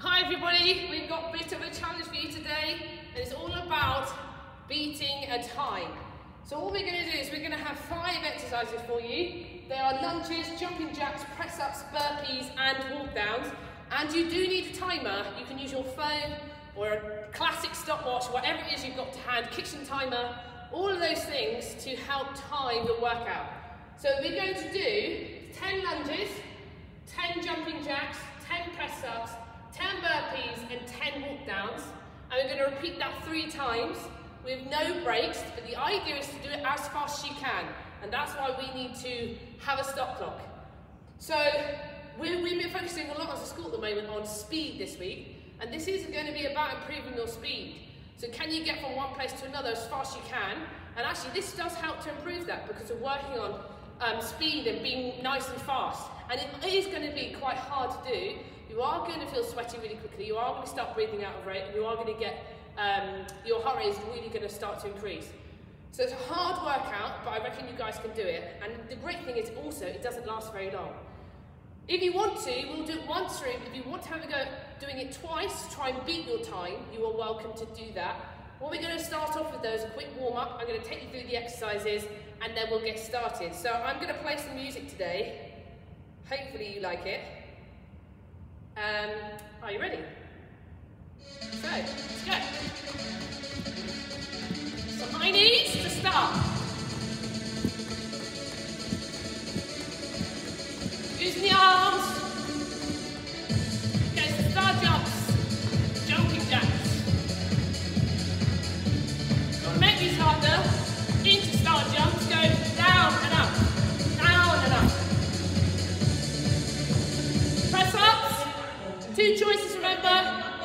Hi everybody, we've got a bit of a challenge for you today and it's all about beating a time. So all we're going to do is we're going to have five exercises for you. They are lunges, jumping jacks, press ups, burpees and walk downs. And you do need a timer. You can use your phone or a classic stopwatch, whatever it is you've got to hand, kitchen timer, all of those things to help time the workout. So we're going to do 10 lunges, 10 jumping jacks, 10 press ups, 10 burpees and 10 walk downs. And we're going to repeat that three times with no breaks, but the idea is to do it as fast as you can. And that's why we need to have a stop clock. So we, have been focusing a lot as a school at the moment on speed this week. And this is going to be about improving your speed. So can you get from one place to another as fast as you can? And actually this does help to improve that because we're working on um, speed and being nice and fast. And it is going to be quite hard to do. You are going to feel sweaty really quickly. You are going to start breathing out of rate. And you are going to get, um, your heart rate is really going to start to increase. So it's a hard workout, but I reckon you guys can do it. And the great thing is also, it doesn't last very long. If you want to, we'll do it once through. If you want to have a go doing it twice try and beat your time, you are welcome to do that. What we're going to start off with though is a quick warm up. I'm going to take you through the exercises and then we'll get started. So I'm going to play some music today. Hopefully you like it. Um, are you ready? So, let's go. So high knees to start. Two choices, remember.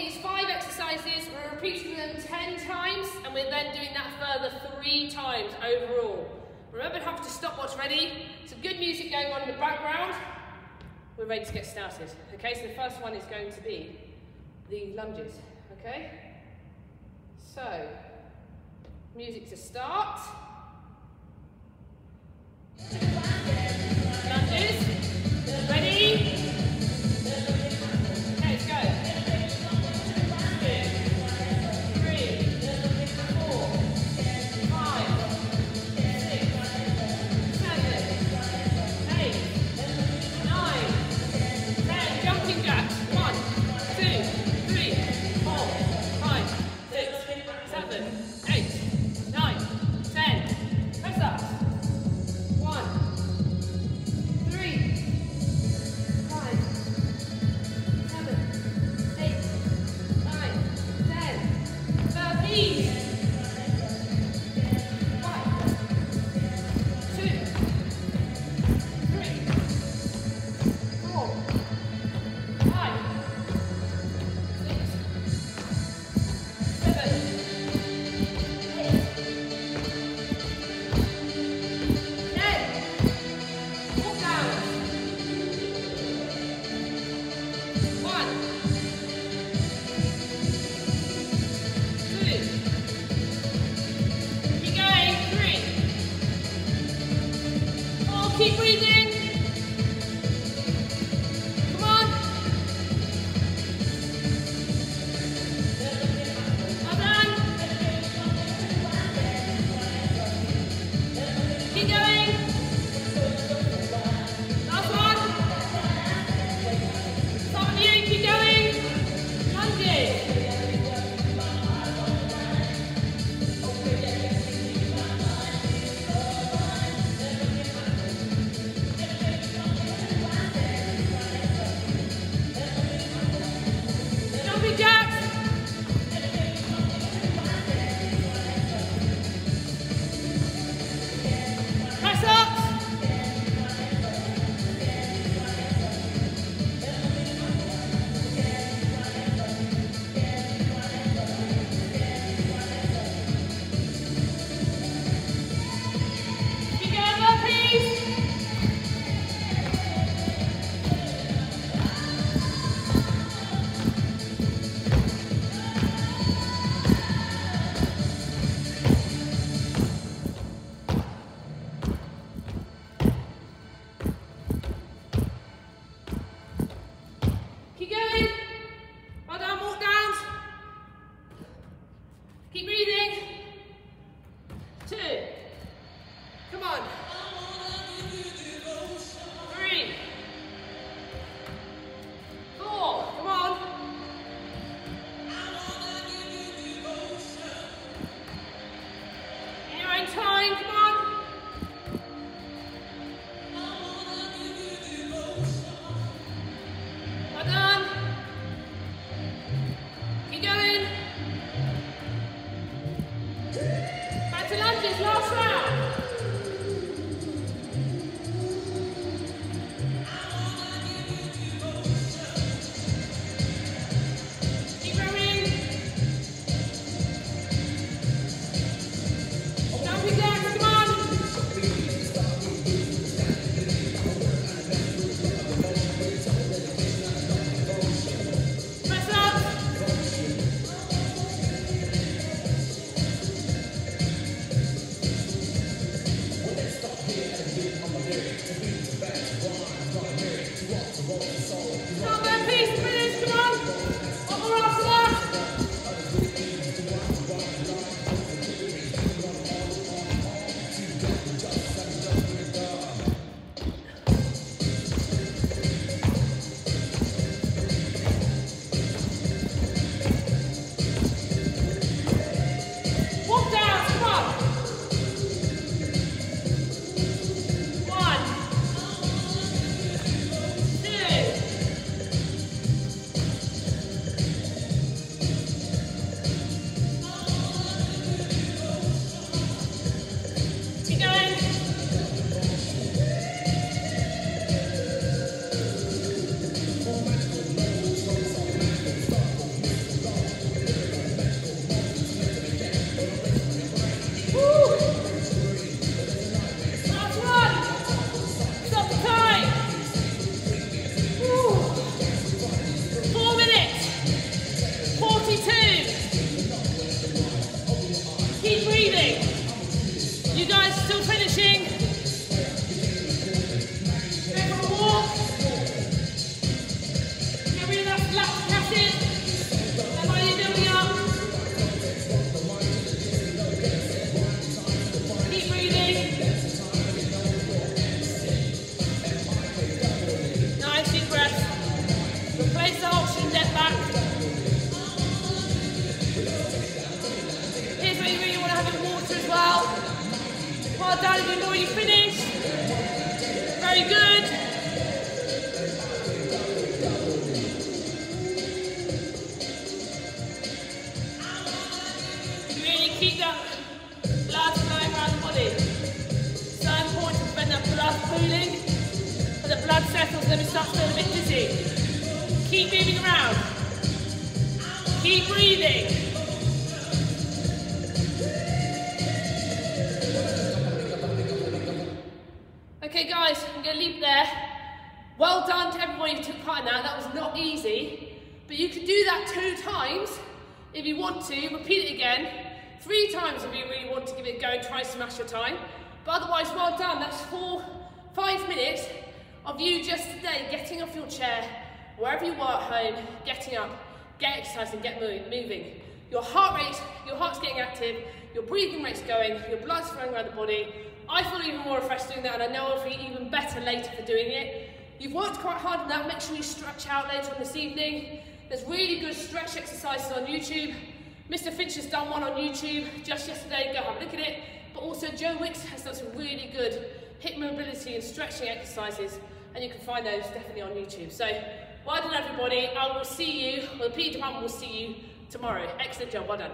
These five exercises, we're repeating them 10 times, and we're then doing that further three times overall. Remember to have your stopwatch ready, some good music going on in the background. We're ready to get started. Okay, so the first one is going to be the lunges, okay? So, music to start. time. my stupid dive in when you finish. Very good. Really keep that last line around the body. So important to prevent that blood pooling. When the blood settles, then we start feeling a bit dizzy. Keep moving around. Keep breathing. Okay guys, I'm gonna leave there. Well done to everybody who took part in that, that was not easy. But you can do that two times if you want to, repeat it again. Three times if you really want to give it a go and try smash your time. But otherwise, well done, that's four, five minutes of you just today getting off your chair, wherever you are at home, getting up, get exercising, get moving. Your heart rate, your heart's getting active, your breathing rate's going, your blood's flowing around the body, I feel even more refreshed doing that and I know I'll feel even better later for doing it. You've worked quite hard on that, make sure you stretch out later on this evening. There's really good stretch exercises on YouTube. Mr. Finch has done one on YouTube just yesterday, go have a look at it. But also Joe Wicks has done some really good hip mobility and stretching exercises and you can find those definitely on YouTube. So well done everybody, I will see you, well the PE department will see you tomorrow. Excellent job, well done.